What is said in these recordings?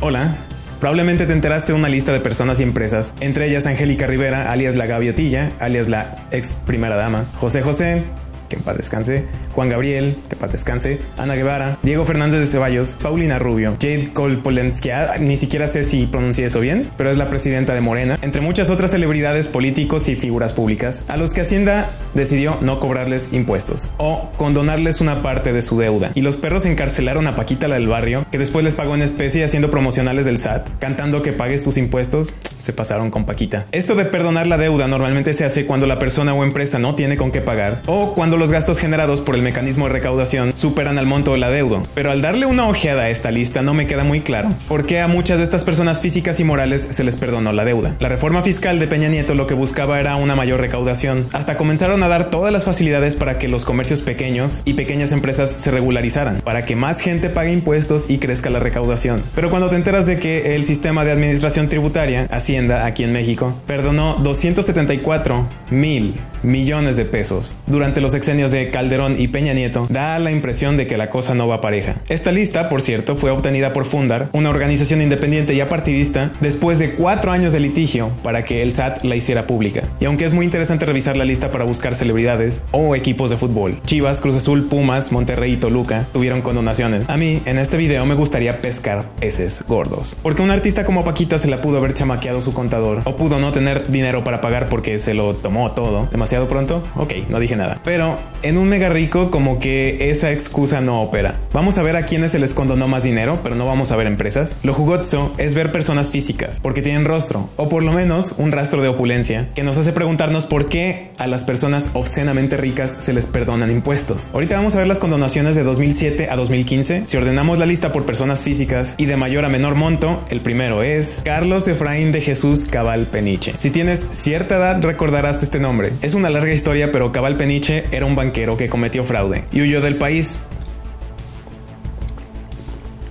Hola. Probablemente te enteraste de una lista de personas y empresas, entre ellas Angélica Rivera, alias la Gaviotilla, alias la ex primera dama, José José, que en paz descanse, Juan Gabriel, que en paz descanse, Ana Guevara, Diego Fernández de Ceballos, Paulina Rubio, Jade Kolpolenskia, ni siquiera sé si pronuncié eso bien, pero es la presidenta de Morena, entre muchas otras celebridades, políticos y figuras públicas, a los que Hacienda decidió no cobrarles impuestos o condonarles una parte de su deuda. Y los perros encarcelaron a Paquita la del barrio, que después les pagó en especie haciendo promocionales del SAT, cantando que pagues tus impuestos, se pasaron con Paquita. Esto de perdonar la deuda normalmente se hace cuando la persona o empresa no tiene con qué pagar o cuando los gastos generados por el mecanismo de recaudación superan al monto de la deuda. Pero al darle una ojeada a esta lista no me queda muy claro por qué a muchas de estas personas físicas y morales se les perdonó la deuda. La reforma fiscal de Peña Nieto lo que buscaba era una mayor recaudación. Hasta comenzaron a dar todas las facilidades para que los comercios pequeños y pequeñas empresas se regularizaran, para que más gente pague impuestos y crezca la recaudación. Pero cuando te enteras de que el sistema de administración tributaria, Hacienda aquí en México, perdonó 274 mil millones de pesos durante los exenios de Calderón y Peña Nieto, da la impresión de que la cosa no va pareja. Esta lista, por cierto, fue obtenida por Fundar, una organización independiente y apartidista, después de cuatro años de litigio para que el SAT la hiciera pública. Y aunque es muy interesante revisar la lista para buscar celebridades o equipos de fútbol, Chivas, Cruz Azul, Pumas, Monterrey y Toluca tuvieron condonaciones. A mí, en este video, me gustaría pescar peces gordos. Porque un artista como Paquita se la pudo haber chamaqueado su contador, o pudo no tener dinero para pagar porque se lo tomó todo. ¿Demasiado pronto? Ok, no dije nada. Pero en un mega rico como que esa excusa no opera. Vamos a ver a quienes se les condonó más dinero, pero no vamos a ver empresas. Lo jugoso es ver personas físicas, porque tienen rostro, o por lo menos un rastro de opulencia, que nos hace preguntarnos por qué a las personas obscenamente ricas se les perdonan impuestos. Ahorita vamos a ver las condonaciones de 2007 a 2015. Si ordenamos la lista por personas físicas y de mayor a menor monto, el primero es Carlos Efraín de Jesús Cabal Peniche. Si tienes cierta edad recordarás este nombre. Es una larga historia, pero Cabal Peniche era un banquero que cometió fraude y huyó del país.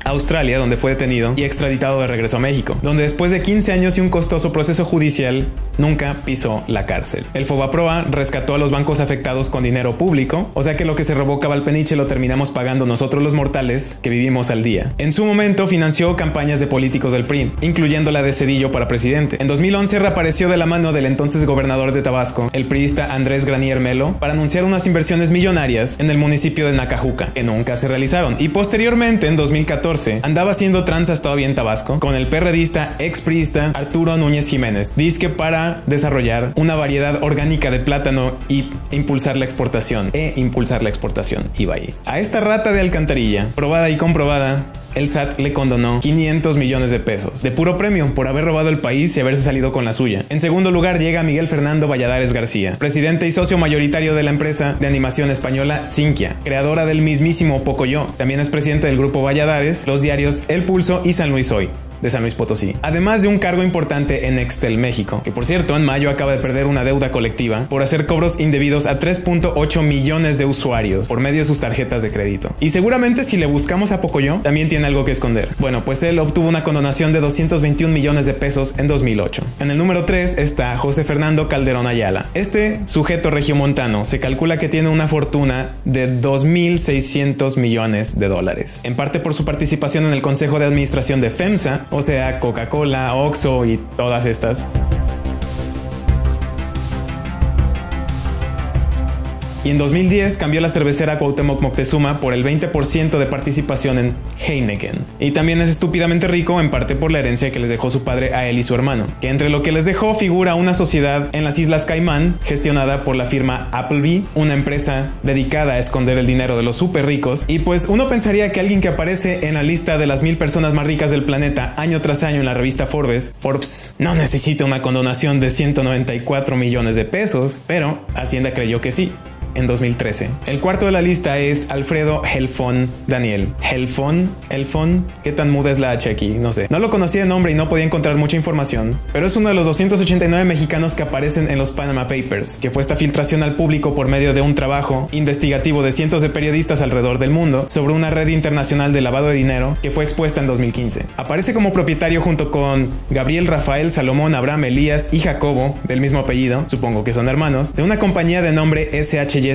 Australia, donde fue detenido y extraditado de regreso a México, donde después de 15 años y un costoso proceso judicial, nunca pisó la cárcel. El Fobaproa rescató a los bancos afectados con dinero público, o sea que lo que se robó Cabalpeniche lo terminamos pagando nosotros los mortales que vivimos al día. En su momento financió campañas de políticos del PRI, incluyendo la de Cedillo para presidente. En 2011 reapareció de la mano del entonces gobernador de Tabasco, el priista Andrés Granier Melo, para anunciar unas inversiones millonarias en el municipio de Nacajuca, que nunca se realizaron. Y posteriormente, en 2014, andaba haciendo tranzas todavía en Tabasco con el perredista expriista Arturo Núñez Jiménez, disque para desarrollar una variedad orgánica de plátano y impulsar la exportación. E impulsar la exportación, iba ahí. A esta rata de alcantarilla, probada y comprobada, el SAT le condonó 500 millones de pesos de puro premio por haber robado el país y haberse salido con la suya. En segundo lugar llega Miguel Fernando Valladares García, presidente y socio mayoritario de la empresa de animación española Sinquia, creadora del mismísimo Pocoyo. También es presidente del grupo Valladares, los diarios El Pulso y San Luis Hoy de San Luis Potosí. Además de un cargo importante en Excel México, que por cierto en mayo acaba de perder una deuda colectiva por hacer cobros indebidos a 3.8 millones de usuarios por medio de sus tarjetas de crédito. Y seguramente si le buscamos a Pocoyo, también tiene algo que esconder. Bueno, pues él obtuvo una condonación de 221 millones de pesos en 2008. En el número 3 está José Fernando Calderón Ayala. Este sujeto regiomontano se calcula que tiene una fortuna de 2.600 millones de dólares, en parte por su participación en el Consejo de Administración de FEMSA, o sea, Coca-Cola, Oxxo y todas estas. Y en 2010 cambió la cervecera Cuauhtémoc Moctezuma por el 20% de participación en Heineken. Y también es estúpidamente rico en parte por la herencia que les dejó su padre a él y su hermano, que entre lo que les dejó figura una sociedad en las Islas Caimán gestionada por la firma Appleby, una empresa dedicada a esconder el dinero de los súper ricos. Y pues uno pensaría que alguien que aparece en la lista de las mil personas más ricas del planeta año tras año en la revista Forbes, Forbes no necesita una condonación de 194 millones de pesos, pero Hacienda creyó que sí en 2013. El cuarto de la lista es Alfredo Helfon Daniel. Helfon, Helfon, ¿qué tan muda es la H aquí? No sé. No lo conocía de nombre y no podía encontrar mucha información, pero es uno de los 289 mexicanos que aparecen en los Panama Papers, que fue esta filtración al público por medio de un trabajo investigativo de cientos de periodistas alrededor del mundo sobre una red internacional de lavado de dinero que fue expuesta en 2015. Aparece como propietario junto con Gabriel Rafael Salomón Abraham Elías y Jacobo, del mismo apellido, supongo que son hermanos, de una compañía de nombre SHY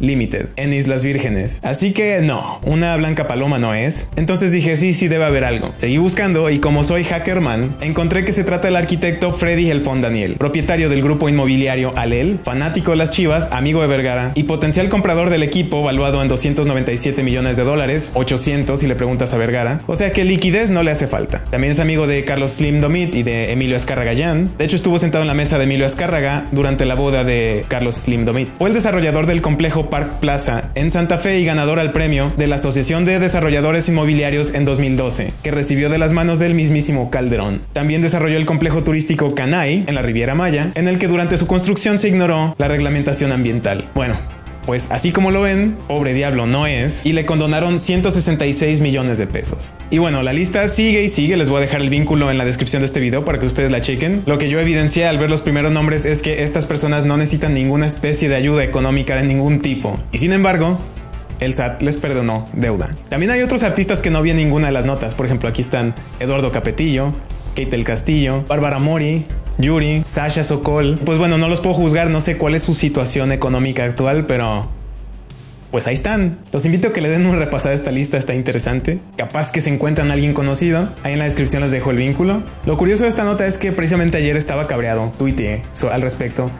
Limited en Islas Vírgenes. Así que no, una blanca paloma no es. Entonces dije, sí, sí debe haber algo. Seguí buscando y como soy hackerman, encontré que se trata del arquitecto Freddy Elfón Daniel, propietario del grupo inmobiliario Alel, fanático de las Chivas, amigo de Vergara y potencial comprador del equipo valuado en 297 millones de dólares, 800 si le preguntas a Vergara. O sea que liquidez no le hace falta. También es amigo de Carlos Slim Domit y de Emilio Azcárraga De hecho, estuvo sentado en la mesa de Emilio Azcárraga durante la boda de Carlos Slim Domit. Fue el desarrollador del complejo Park Plaza en Santa Fe y ganador al premio de la Asociación de Desarrolladores Inmobiliarios en 2012, que recibió de las manos del mismísimo Calderón. También desarrolló el complejo turístico Canay en la Riviera Maya, en el que durante su construcción se ignoró la reglamentación ambiental. Bueno, pues así como lo ven, pobre diablo no es, y le condonaron 166 millones de pesos. Y bueno, la lista sigue y sigue, les voy a dejar el vínculo en la descripción de este video para que ustedes la chequen. Lo que yo evidencié al ver los primeros nombres es que estas personas no necesitan ninguna especie de ayuda económica de ningún tipo. Y sin embargo, el SAT les perdonó deuda. También hay otros artistas que no vi en ninguna de las notas. Por ejemplo, aquí están Eduardo Capetillo, Kate del Castillo, Bárbara Mori, Yuri, Sasha Sokol. Pues bueno, no los puedo juzgar, no sé cuál es su situación económica actual, pero pues ahí están. Los invito a que le den un repasada a esta lista, está interesante. Capaz que se encuentran a alguien conocido. Ahí en la descripción les dejo el vínculo. Lo curioso de esta nota es que precisamente ayer estaba cabreado, tuiteé al respecto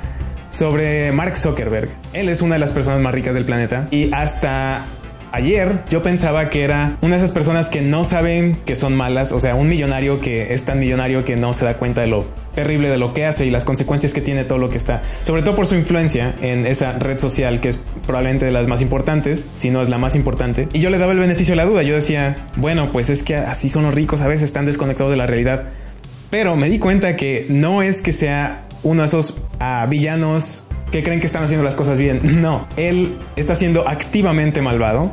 sobre Mark Zuckerberg. Él es una de las personas más ricas del planeta y hasta Ayer yo pensaba que era una de esas personas que no saben que son malas, o sea, un millonario que es tan millonario que no se da cuenta de lo terrible de lo que hace y las consecuencias que tiene todo lo que está, sobre todo por su influencia en esa red social que es probablemente de las más importantes, si no es la más importante. Y yo le daba el beneficio de la duda, yo decía, bueno, pues es que así son los ricos, a veces están desconectados de la realidad. Pero me di cuenta que no es que sea uno de esos ah, villanos que creen que están haciendo las cosas bien. No, él está siendo activamente malvado.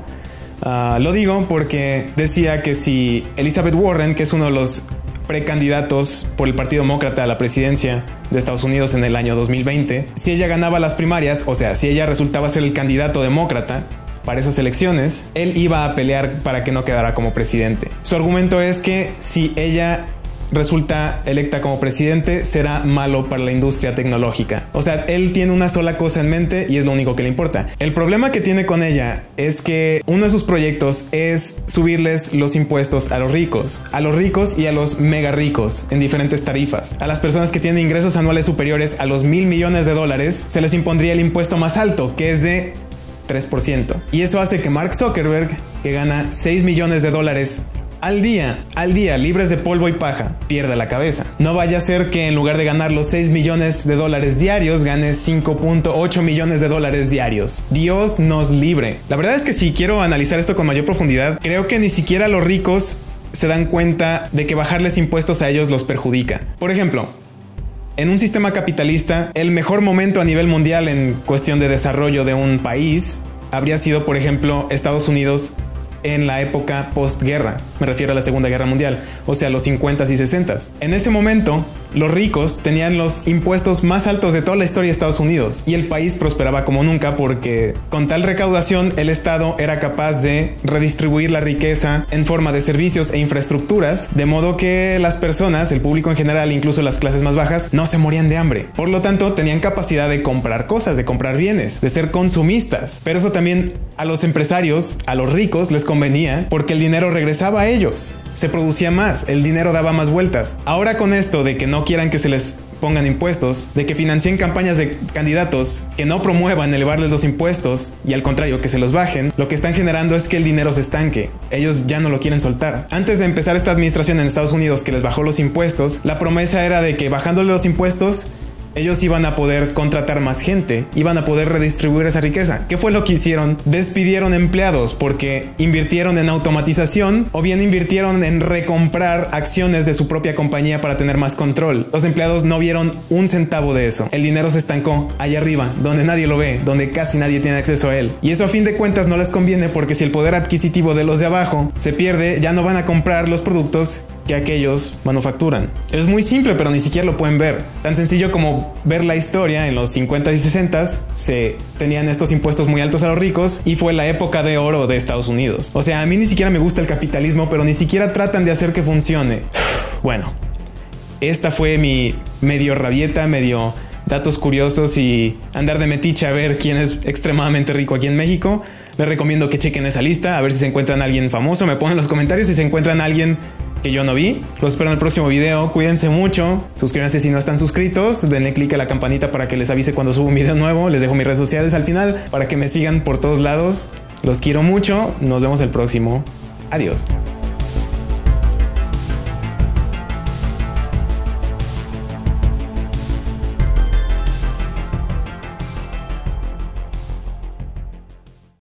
Ah, lo digo porque decía que si Elizabeth Warren, que es uno de los precandidatos por el Partido Demócrata a la presidencia de Estados Unidos en el año 2020, si ella ganaba las primarias, o sea, si ella resultaba ser el candidato demócrata, para esas elecciones, él iba a pelear para que no quedara como presidente. Su argumento es que si ella resulta electa como presidente será malo para la industria tecnológica. O sea, él tiene una sola cosa en mente y es lo único que le importa. El problema que tiene con ella es que uno de sus proyectos es subirles los impuestos a los ricos, a los ricos y a los mega ricos en diferentes tarifas. A las personas que tienen ingresos anuales superiores a los mil millones de dólares se les impondría el impuesto más alto, que es de 3%. Y eso hace que Mark Zuckerberg, que gana 6 millones de dólares al día, al día, libres de polvo y paja, pierde la cabeza. No vaya a ser que en lugar de ganar los 6 millones de dólares diarios, gane 5.8 millones de dólares diarios. Dios nos libre. La verdad es que si quiero analizar esto con mayor profundidad, creo que ni siquiera los ricos se dan cuenta de que bajarles impuestos a ellos los perjudica. Por ejemplo, en un sistema capitalista, el mejor momento a nivel mundial en cuestión de desarrollo de un país habría sido, por ejemplo, Estados Unidos en la época postguerra, me refiero a la Segunda Guerra Mundial, o sea, los 50s y 60s. En ese momento, los ricos tenían los impuestos más altos de toda la historia de Estados Unidos y el país prosperaba como nunca porque con tal recaudación el Estado era capaz de redistribuir la riqueza en forma de servicios e infraestructuras, de modo que las personas, el público en general, incluso las clases más bajas, no se morían de hambre. Por lo tanto, tenían capacidad de comprar cosas, de comprar bienes, de ser consumistas. Pero eso también a los empresarios, a los ricos, les convenía porque el dinero regresaba a ellos se producía más, el dinero daba más vueltas. Ahora con esto de que no quieran que se les pongan impuestos, de que financien campañas de candidatos que no promuevan elevarles los impuestos y al contrario que se los bajen, lo que están generando es que el dinero se estanque. Ellos ya no lo quieren soltar. Antes de empezar esta administración en Estados Unidos que les bajó los impuestos, la promesa era de que bajándole los impuestos ellos iban a poder contratar más gente, iban a poder redistribuir esa riqueza. ¿Qué fue lo que hicieron? Despidieron empleados porque invirtieron en automatización o bien invirtieron en recomprar acciones de su propia compañía para tener más control. Los empleados no vieron un centavo de eso. El dinero se estancó allá arriba, donde nadie lo ve, donde casi nadie tiene acceso a él. Y eso a fin de cuentas no les conviene porque si el poder adquisitivo de los de abajo se pierde, ya no van a comprar los productos que aquellos manufacturan. Es muy simple, pero ni siquiera lo pueden ver. Tan sencillo como ver la historia en los 50s y 60s, se tenían estos impuestos muy altos a los ricos y fue la época de oro de Estados Unidos. O sea, a mí ni siquiera me gusta el capitalismo, pero ni siquiera tratan de hacer que funcione. Bueno, esta fue mi medio rabieta, medio datos curiosos y andar de metiche a ver quién es extremadamente rico aquí en México, les recomiendo que chequen esa lista, a ver si se encuentran alguien famoso. Me ponen en los comentarios si se encuentran a alguien que yo no vi. Los espero en el próximo video. Cuídense mucho. Suscríbanse si no están suscritos. Denle click a la campanita para que les avise cuando subo un video nuevo. Les dejo mis redes sociales al final para que me sigan por todos lados. Los quiero mucho. Nos vemos el próximo. Adiós.